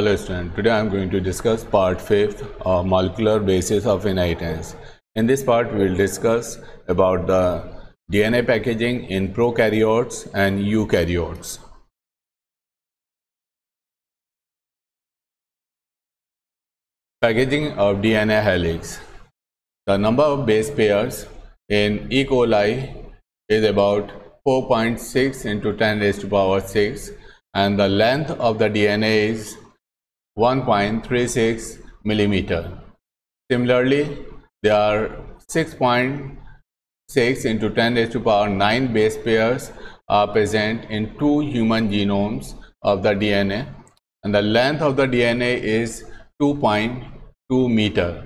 Hello student, today I am going to discuss part 5th uh, molecular basis of inheritance. In this part we will discuss about the DNA packaging in prokaryotes and eukaryotes. Packaging of DNA helix. The number of base pairs in E. coli is about 4.6 into 10 raised to power 6 and the length of the DNA is 1.36 millimeter. Similarly, there are 6.6 into 10 raised to power 9 base pairs are present in two human genomes of the DNA and the length of the DNA is 2.2 meter.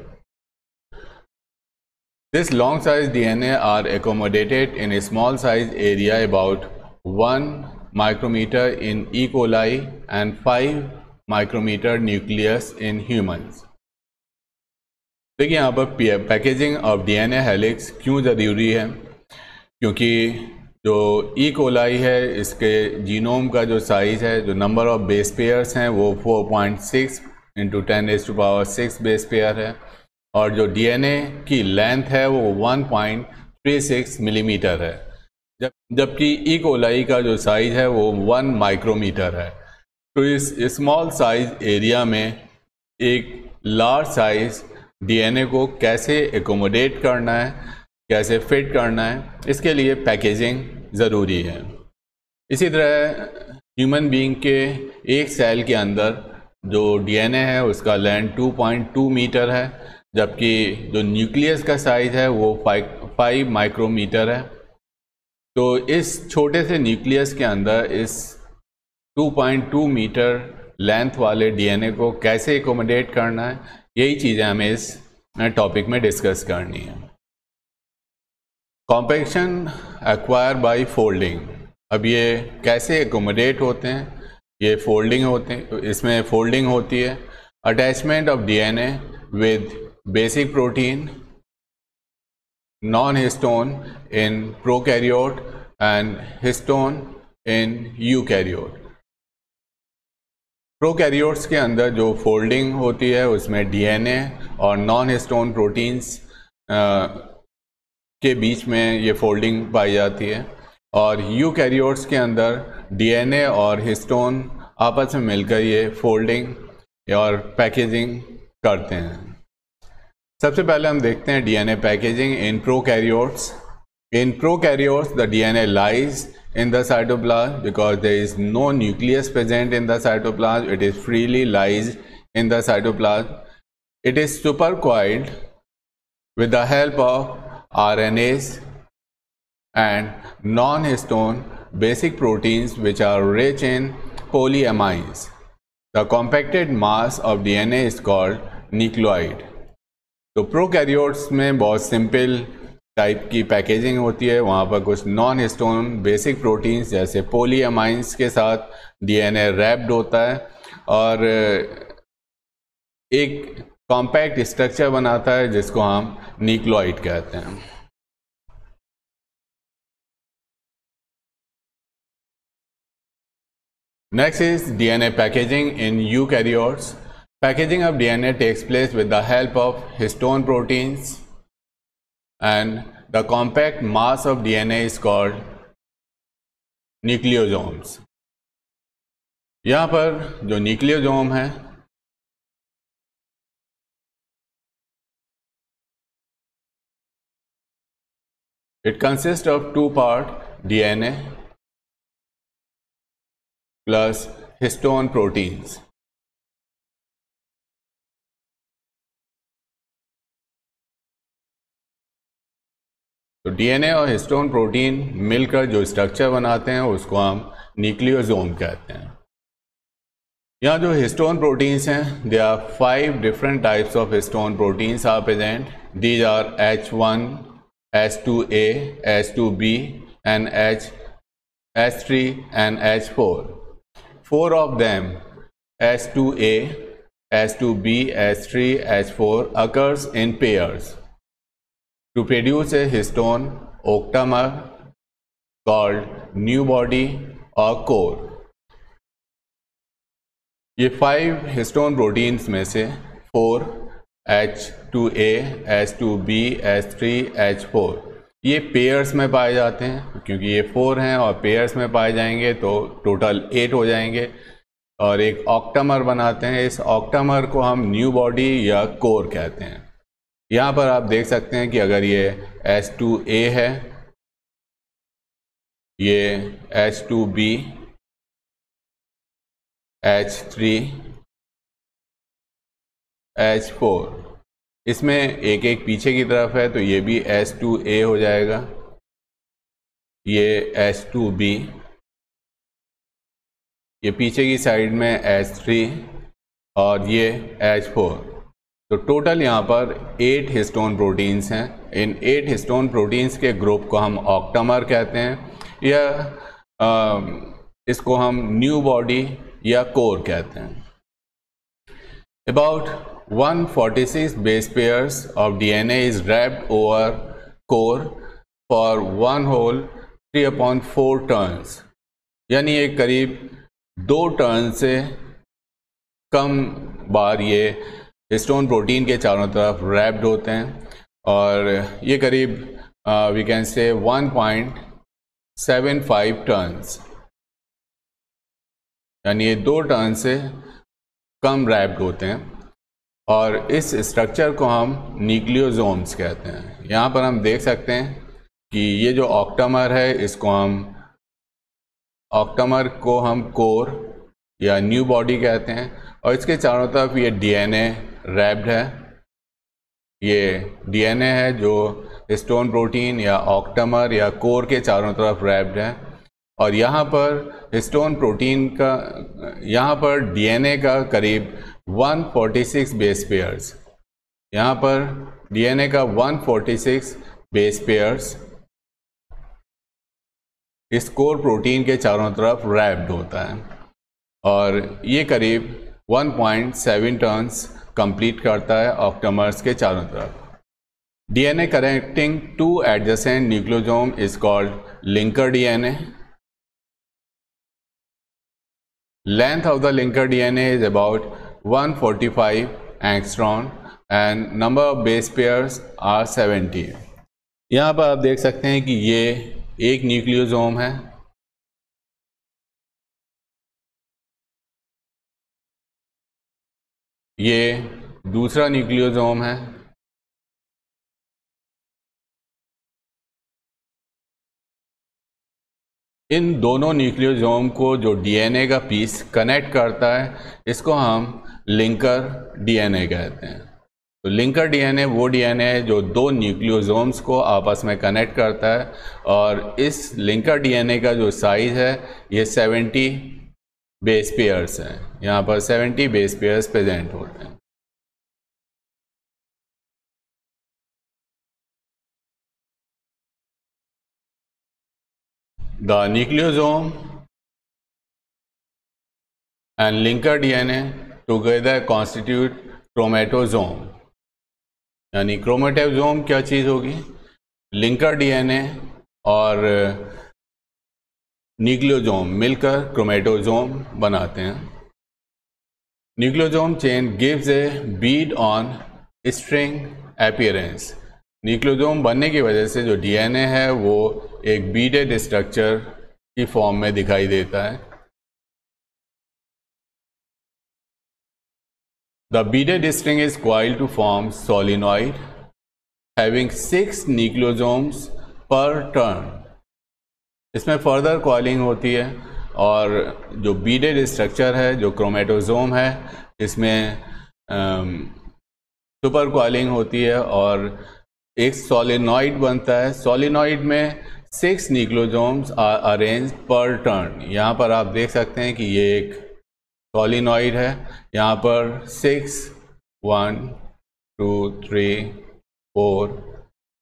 This long size DNA are accommodated in a small size area about 1 micrometer in E. coli and 5 micrometre nucleus in humans देखिए यहाँ पर packaging of DNA helix क्यों ज़रूरी है? क्योंकि जो ई e. Coli है, इसके जीनोम का जो साइज़ है, जो नंबर ऑफ़ बेस पेयर्स हैं, वो 4.6 point six into ten as to power six base pair है। और जो डीएनए की लेंथ है, वो 1.36 मिलीमीटर है। जब जबकि ई e. कोलाई का जो साइज़ है, वो 1 माइक्रोमीटर है। तो इस स्मॉल साइज़ एरिया में एक लार्ज साइज़ डीएनए को कैसे एकोमोडेट करना है, कैसे फिट करना है, इसके लिए पैकेजिंग ज़रूरी है। इसी तरह ह्यूमन बीइंग के एक सेल के अंदर जो डीएनए है, उसका लेंथ 2.2 मीटर है, जबकि जो न्यूक्लियस का साइज़ है, वो फाइव माइक्रोमीटर है। तो इस छोटे से न्यूक्लियस के अंदर इस 2.2 मीटर लेंथ वाले डीएनए को कैसे एकोमोडेट करना है, यही चीज़ें हमें इस टॉपिक में डिस्कस करनी है। कॉम्पेक्शन एक्वायर बाय फोल्डिंग अब ये कैसे एकोमोडेट होते हैं? ये फोल्डिंग होते हैं इसमें फोल्डिंग होती है। Attachment of DNA with basic protein non histone in prokaryote and histone in eukaryote prokaryotes के अंदर जो फोल्डिंग होती है, उसमें डीएनए और नॉन हिस्टोन प्रोटीन्स के बीच में ये फोल्डिंग पाई जाती है। और यू कैरियोट्स के अंदर डीएनए और हिस्टोन आपस में मिलकर ये फोल्डिंग और पैकेजिंग करते हैं। सबसे पहले हम देखते हैं DNA packaging in prokaryotes in prokaryotes the DNA lies in the cytoplasm because there is no nucleus present in the cytoplasm it is freely lies in the cytoplasm it is supercoiled with the help of RNAs and non-histone basic proteins which are rich in polyamines. The compacted mass of DNA is called nucleoid. तो prokaryotes में बहुत simple type की packaging होती है, वहाँ पर कुछ non histone basic proteins जैसे पोलीअमाइंस के साथ डीएनए रैप्ड होता है और एक कॉम्पैक्ट स्ट्रक्चर बनाता है, जिसको हम न्यूक्लॉइड कहते हैं। Next is DNA packaging in you eukaryotes packaging of DNA takes place with the help of histone proteins and the compact mass of DNA is called nucleosomes यहाँ पर जो न्यूक्लियोजोम है it consists of two part DNA plus histone proteins तो DNA और histone protein मिलकर जो structure बनाते हैं, उसको हम न्यूक्लियोजोम कहते हैं। यहाँ जो हिस्टोन प्रोटीन्स हैं they are five different types of histone proteins are present these are H one H two A H two B and H H three and H four four of them H two A H two B H three H four occurs in pairs to produce a histone, octamer called new body or core. ये five histone proteins में से four H two A H two B H three H four ये pairs में पाए जाते हैं, क्योंकि ये फोर हैं और पेयर्स में पाए जाएँगे तो टोटल एट हो जाएँगे। और एक ऑक्टामर बनाते हैं। इस ऑक्टामर को हम न्यू बॉडी या कोर कहते हैं। यहाँ पर आप देख सकते हैं कि अगर ये एच टू ए है, ये H two B H three H four इसमें एक एक पीछे की तरफ़ है तो ये भी एस टू ए हो जाएगा, ये एस टू बी ये पीछे की साइड में एच थ्री और ये एच फोर तो टोटल यहाँ पर एट हिस्टोन प्रोटीन्स हैं। इन एट हिस्टोन प्रोटीन्स के ग्रुप को हम ऑक्टामर कहते हैं। या आ, इसको हम न्यू बॉडी या कोर कहते हैं। About 146 base pairs of DNA is wrapped over core for one whole 3 upon 4 turns यानी ये करीब दो टर्न से कम बार ये हिस्टोन प्रोटीन के चारों तरफ़ रैप्ड होते हैं और ये करीब वी कैन से 1.75 टर्न्स यानी ये दो टर्न से कम रैप्ड होते हैं और इस स्ट्रक्चर को हम न्यूक्लियोजोम्स कहते हैं। यहाँ पर हम देख सकते हैं कि ये जो ऑक्टामर है, इसको हम ऑक्टामर को हम कोर या न्यू बॉडी कहते हैं और इसके चारों तरफ़ ये डीएनए रैप्ड है। ये डीएनए है जो स्टोन प्रोटीन या ऑक्टमर या कोर के चारों तरफ़ रैप्ड है। और यहाँ पर स्टोन प्रोटीन का, यहाँ पर डीएनए का करीब 146 बेस पेयर्स। यहाँ पर डीएनए का 146 बेस पेयर्स इस कोर प्रोटीन के चारों तरफ़ रैप्ड होता है। और ये करीब 1.7 टर्न्स कंप्लीट करता है ऑक्टोमर्स के चारों तरफ़। DNA connecting to adjacent nucleosome is called linker DNA length of the linker DNA is about 145 angstrom and number of base pairs are 70 यहाँ पर आप देख सकते हैं कि ये एक न्यूक्लियोजोम है। ये दूसरा न्यूक्लियोजोम है। इन दोनों न्यूक्लियोजोम को जो डीएनए का पीस कनेक्ट करता है, इसको हम लिंकर डीएनए कहते हैं। तो लिंकर डीएनए वो डीएनए है जो दो न्यूक्लियोजोम्स को आपस में कनेक्ट करता है और इस लिंकर डीएनए का जो साइज़ है, ये 70 बेस पेयर्स हैं। यहाँ पर 70 बेस पेयर्स प्रेजेंट होते हैं। The nucleosome and linker DNA together constitute chromatosome यानी क्रोमेटोजोम क्या चीज़ होगी? लिंकर डीएनए और न्यूक्लियोजोम मिलकर क्रोमेटोजोम बनाते हैं। Nucleosome chain gives a bead on string appearance nucleosome बनने की वजह से जो डीएनए है, वो एक बीडेड स्ट्रक्चर की फॉर्म में दिखाई देता है। The beaded string is coil to form solenoid having six nucleosomes per turn इसमें फर्दर कॉलिंग होती है और जो बीडेड स्ट्रक्चर है, जो क्रोमेटोजोम है, इसमें सुपर कॉलिंग होती है और एक सोलिनॉइड बनता है। सोलिनॉइड में six nucleosomes are arrange per turn यहाँ पर आप देख सकते हैं कि ये एक सोलिनॉइड है। यहाँ पर six one two three four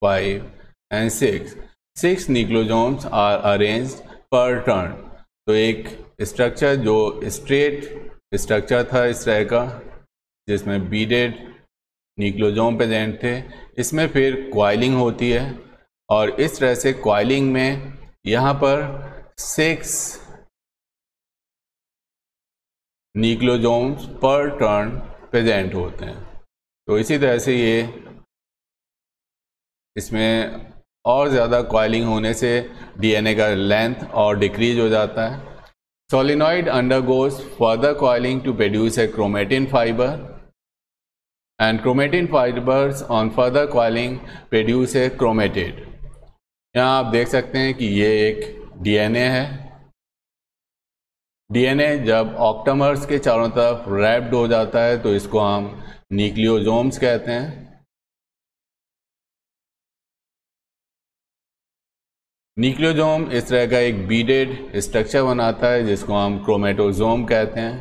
five and six six nucleosomes are arrange per turn. तो एक स्ट्रक्चर जो स्ट्रेट स्ट्रक्चर था इस तरह का, जिसमें बीडेड न्यूक्लोजोम प्रेजेंट थे। इसमें फिर क्वाइलिंग होती है और इस तरह से क्वाइलिंग में यहाँ पर six nucleosomes per turn present होते हैं। तो इसी तरह से ये इसमें और ज़्यादा कॉइलिंग होने से डीएनए का लेंथ और डिक्रीज हो जाता है। Solenoid undergoes further coiling to produce a chromatin fibre and chromatin fibres on further coiling produce a chromatid यहाँ आप देख सकते हैं कि ये एक डीएनए है। डीएनए जब ऑक्टमर्स के चारों तरफ़ रैप्ड हो जाता है तो इसको हम न्यूक्लियोजोम्स कहते हैं। न्यूक्लियोजोम इस तरह का एक बीडेड स्ट्रक्चर बनाता है, जिसको हम क्रोमेटोजोम कहते हैं।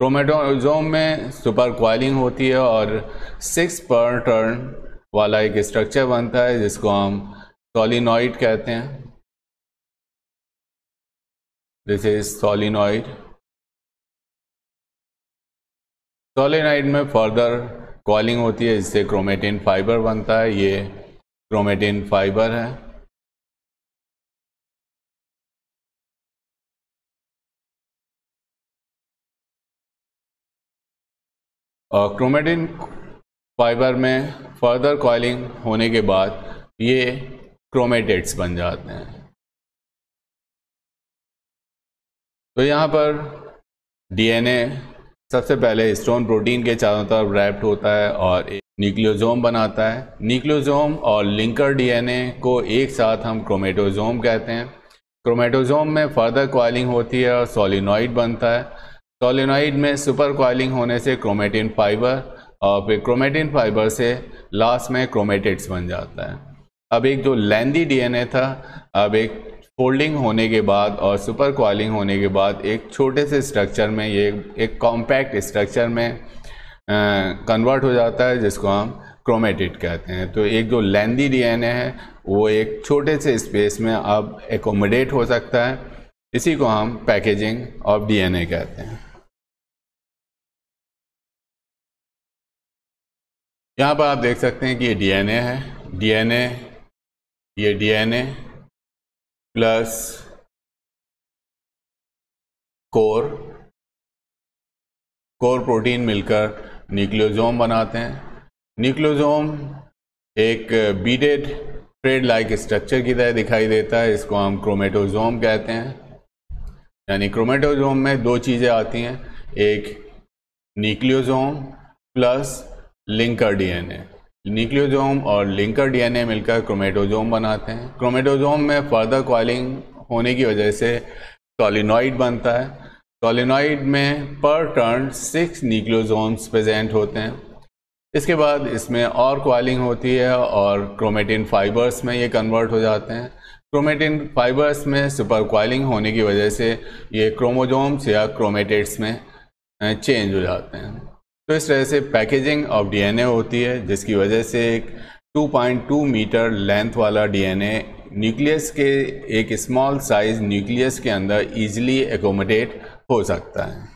क्रोमेटोजोम में सुपर क्वालिंग होती है और सिक्स पर टर्न वाला एक स्ट्रक्चर बनता है, जिसको हम सोलिनॉइड कहते हैं। दिस इज़ सोलिनॉइड सोलिनॉइड में फर्दर कॉलिंग होती है, इससे क्रोमेटिन फाइबर बनता है, ये क्रोमेटिन फाइबर है। और क्रोमेटिन फाइबर में फर्दर कॉलिंग होने के बाद ये क्रोमेटेट्स बन जाते हैं। तो यहाँ पर डीएनए सबसे पहले स्टोन प्रोटीन के चारों तरफ़ रैप्ड होता है और एक न्यूक्लियोजोम बनाता है। न्यूक्लियोजोम और लिंकर डीएनए को एक साथ हम क्रोमेटोजोम कहते हैं। क्रोमेटोजोम में फर्दर क्वालिंग होती है और सोलिनॉइड बनता है। सोलिनॉइड में सुपर क्वालिंग होने से क्रोमेटिन फाइबर और फिर क्रोमेटिन फाइबर से लास्ट में क्रोमेटिड्स बन जाता है। अब एक जो लेंदी डीएनए था, अब एक फोल्डिंग होने के बाद और सुपर क्वालिंग होने के बाद एक छोटे से स्ट्रक्चर में ये एक कॉम्पैक्ट स्ट्रक्चर में कन्वर्ट हो जाता है, जिसको हम क्रोमेटिड कहते हैं। तो एक जो लेंदी डीएनए है, वो एक छोटे से स्पेस में अब एकोमोडेट हो सकता है। इसी को हम पैकेजिंग ऑफ़ डीएनए कहते हैं। यहाँ पर आप देख सकते हैं कि ये डीएनए है। डीएनए ये DNA plus core core protein मिलकर न्यूक्लियोजोम बनाते हैं। न्यूक्लियोजोम एक बीडेड ट्रेड लाइक स्ट्रक्चर की तरह दिखाई देता है, इसको हम क्रोमेटोजोम कहते हैं। यानी क्रोमेटोजोम में दो चीज़ें आती हैं, एक nucleosome plus linker DNA. Nucleosome और लिंकर डीएनए मिलकर क्रोमेटोजोम बनाते हैं। क्रोमेटोजोम में फर्दर कॉलिंग होने की वजह से सोलिनॉइड बनता है। सोलिनॉइड में पर टर्न सिक्स न्यूक्लियोजोम्स प्रेजेंट होते हैं। इसके बाद इसमें और क्वालिंग होती है और क्रोमेटिन फाइबर्स में ये कन्वर्ट हो जाते हैं। क्रोमेटिन फाइबर्स में सुपर क्वालिंग होने की वजह से ये क्रोमोजोम्स या क्रोमेटेट्स में चेंज हो जाते हैं। तो इस तरह से पैकेजिंग ऑफ़ डीएनए होती है, जिसकी वजह से एक 2.2 मीटर लेंथ वाला डीएनए न्यूक्लियस के एक स्मॉल साइज़ न्यूक्लियस के अंदर इजीली एकोमोडेट हो सकता है।